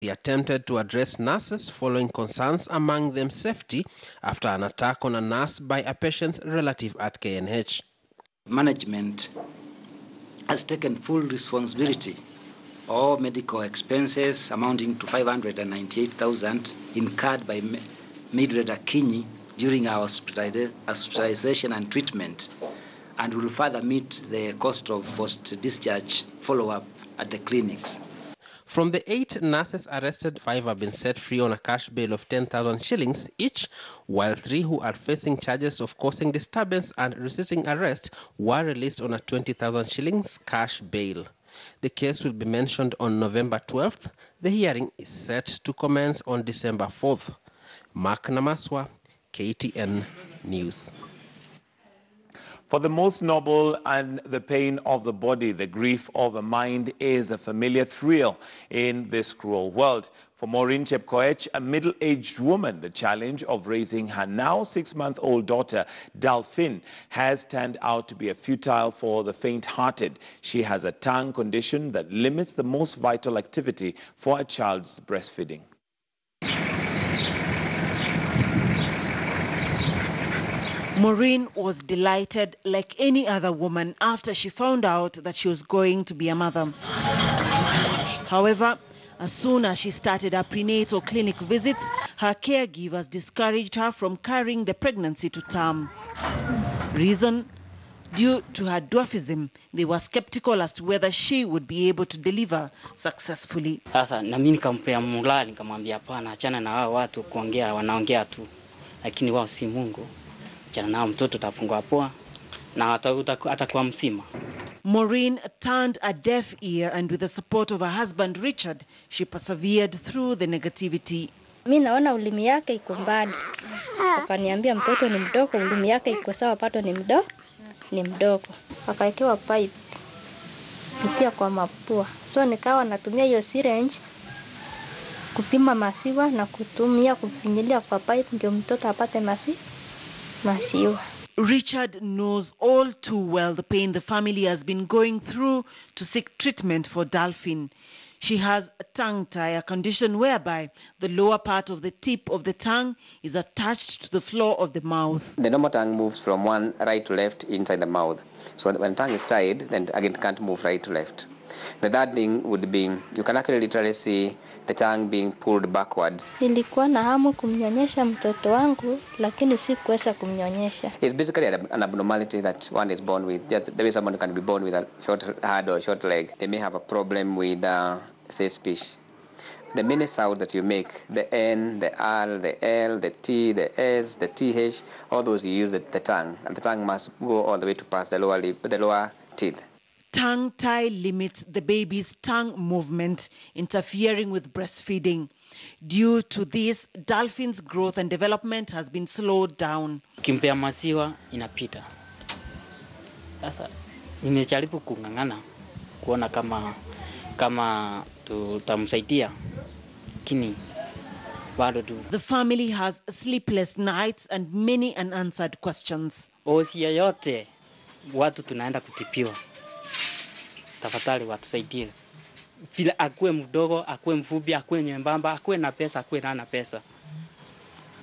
He attempted to address nurses following concerns among them safety after an attack on a nurse by a patient's relative at KNH. Management has taken full responsibility. All medical expenses amounting to 598,000 incurred by Mildred Akinyi during our hospitalization and treatment and will further meet the cost of post-discharge follow-up at the clinics. From the eight nurses arrested, five have been set free on a cash bail of 10,000 shillings each, while three who are facing charges of causing disturbance and resisting arrest were released on a 20,000 shillings cash bail. The case will be mentioned on November 12th. The hearing is set to commence on December 4th. Mark Namaswa, KTN News. For the most noble and the pain of the body, the grief of the mind is a familiar thrill in this cruel world. For Maureen Chepkoech, a middle-aged woman, the challenge of raising her now six-month-old daughter, Dalphine, has turned out to be a futile for the faint-hearted. She has a tongue condition that limits the most vital activity for a child's breastfeeding. Maureen was delighted like any other woman after she found out that she was going to be a mother. However, as soon as she started her prenatal clinic visits, her caregivers discouraged her from carrying the pregnancy to term. Reason? Due to her dwarfism, they were skeptical as to whether she would be able to deliver successfully. Sasa na mimi nikampea mulali, nikamwambia hapana, achana na hao watu kuongea, wanaongea tu, lakini wao si Mungu. Achana nao, mtoto utafungua poa na atakuwa mzima. Maureen turned a deaf ear and with the support of her husband Richard, she persevered through the negativity. Mi naona ulimi yake iko mbali, akaniambia mtoto ni mdogo, ulimi yake iko sawa, pato ni mdogo, ni mdogo. Akawekewa pipe kupitia kwa mapua, so nikawa natumia hiyo syringe kupima masiwa na kutumia kufinyilia kwa pipe ndio mtoto apate masi maziwa. Richard knows all too well the pain the family has been going through to seek treatment for Dolphin. She has a tongue tie, a condition whereby the lower part of the tip of the tongue is attached to the floor of the mouth. The normal tongue moves from one right to left inside the mouth. So when the tongue is tied, then again it can't move right to left. The third thing would be you can actually literally see the tongue being pulled backward. Nilikuwa na hamu kumnyonyesha mtoto wangu lakini sikuweza kumnyonyesha. It's basically an abnormality that one is born with. Just the way someone can be born with a short head or short leg. They may have a problem with uh, say speech. The many sounds that you make, the N, the R, the L, the T, the S, the TH, all those you use the, the tongue. And the tongue must go all the way to pass the lower lip, the lower teeth. Tongue tie limits the baby's tongue movement, interfering with breastfeeding. Due to this, Dolphin's growth and development has been slowed down. Kimpea maziwa inapita. Sasa nimejaribu kung'ang'ana kuona kama kama tutamsaidia, lakini bado tu. The family has sleepless nights and many unanswered questions. Osia yote watu tunaenda kutipiwa, tafadhali watusaidie, vile akuwe mdogo, akuwe mfupi, akuwe nyembamba, akuwe na pesa, akuwe na pesa